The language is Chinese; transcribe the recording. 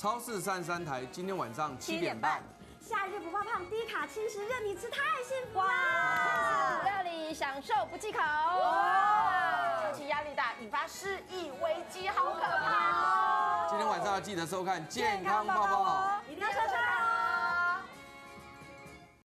超市三十三台，今天晚上七点半。夏日不怕胖，低卡轻食任你吃，太幸福了！料理享受不忌口。哇！长期压力大，引发失忆危机，好可怕哦！今天晚上要记得收看《健康报报》。